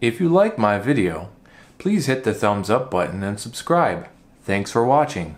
If you like my video, please hit the thumbs up button and subscribe. Thanks for watching.